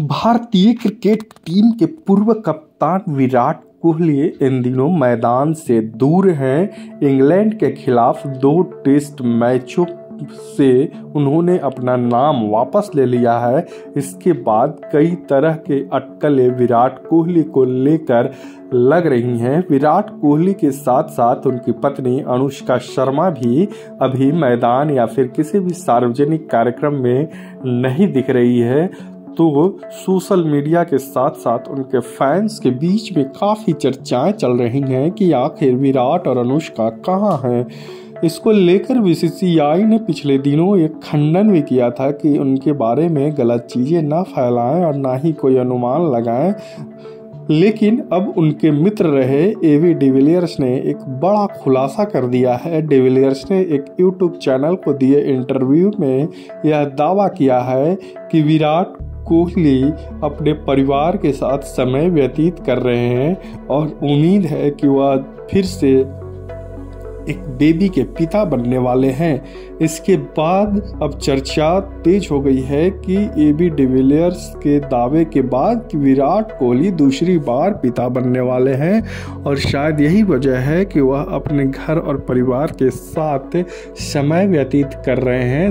भारतीय cricket team के पूर्व कप्तान विराट कोहली इन दिनों मैदान से दूर हैं। इंग्लैंड के खिलाफ दो टेस्ट मैचों से उन्होंने अपना नाम वापस ले लिया है। इसके बाद कई तरह के अटकलें विराट कोहली को लेकर लग रही हैं। विराट कोहली के साथ साथ उनकी पत्नी अनुष्का शर्मा भी अभी मैदान या फिर किसी भी सार्वजनिक कार्यक्रम में नहीं दिख रही है। तो सोशल मीडिया के साथ साथ उनके फैंस के बीच में काफ़ी चर्चाएँ चल रही हैं कि आखिर विराट और अनुष्का कहाँ हैं। इसको लेकर बीसीसीआई ने पिछले दिनों एक खंडन भी किया था कि उनके बारे में गलत चीज़ें ना फैलाएँ और ना ही कोई अनुमान लगाएँ। लेकिन अब उनके मित्र रहे एवी डिविलियर्स ने एक बड़ा खुलासा कर दिया है। डिविलियर्स ने एक यूट्यूब चैनल को दिए इंटरव्यू में यह दावा किया है कि विराट कोहली अपने परिवार के साथ समय व्यतीत कर रहे हैं और उम्मीद है कि वह फिर से एक बेबी के पिता बनने वाले हैं। इसके बाद अब चर्चा तेज हो गई है कि ए बी डिविलियर्स के दावे के बाद विराट कोहली दूसरी बार पिता बनने वाले हैं और शायद यही वजह है कि वह अपने घर और परिवार के साथ समय व्यतीत कर रहे हैं।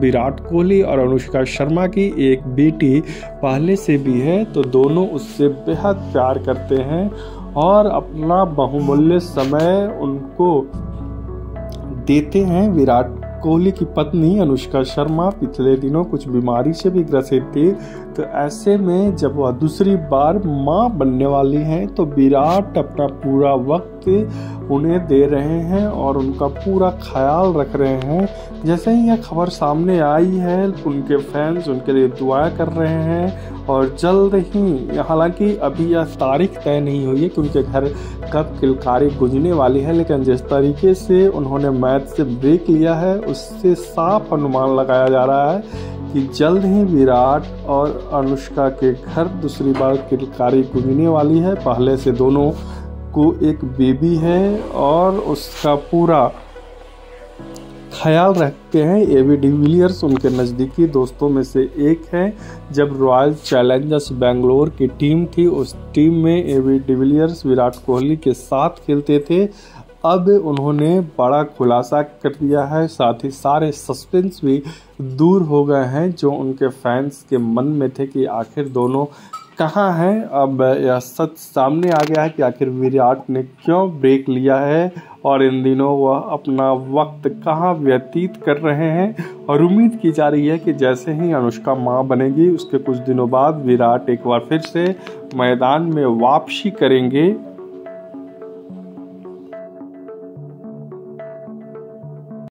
विराट कोहली और अनुष्का शर्मा की एक बेटी पहले से भी है तो दोनों उससे बेहद प्यार करते हैं और अपना बहुमूल्य समय उनको देते हैं। विराट कोहली की पत्नी अनुष्का शर्मा पिछले दिनों कुछ बीमारी से भी ग्रसित थी। तो ऐसे में जब वह दूसरी बार माँ बनने वाली हैं तो विराट अपना पूरा वक्त उन्हें दे रहे हैं और उनका पूरा ख्याल रख रहे हैं। जैसे ही यह खबर सामने आई है, उनके फैंस उनके लिए दुआ कर रहे हैं और जल्द ही, हालाँकि अभी यह तारीख तय नहीं हुई है कि उनके घर कब किलकारी गुजने वाली है, लेकिन जिस तरीके से उन्होंने मैच से ब्रेक लिया है, उससे साफ़ अनुमान लगाया जा रहा है कि जल्द ही विराट और अनुष्का के घर दूसरी बार किलकारी गुजने वाली है। पहले से दोनों को एक बेबी है और उसका पूरा ख्याल रखते हैं। ए बी डिविलियर्स उनके नज़दीकी दोस्तों में से एक है। जब रॉयल चैलेंजर्स बेंगलोर की टीम थी, उस टीम में A B de Villiers Virat Kohli के साथ खेलते थे। अब उन्होंने बड़ा खुलासा कर दिया है। साथ ही सारे सस्पेंस भी दूर हो गए हैं, जो उनके फैंस के मन में थे कि आखिर दोनों कहाँ है? अब यह सच सामने आ गया है कि आखिर विराट ने क्यों ब्रेक लिया है? और इन दिनों वह अपना वक्त कहाँ व्यतीत कर रहे हैं? और उम्मीद की जा रही है कि जैसे ही अनुष्का माँ बनेगी, उसके कुछ दिनों बाद विराट एक बार फिर से मैदान में वापसी करेंगे।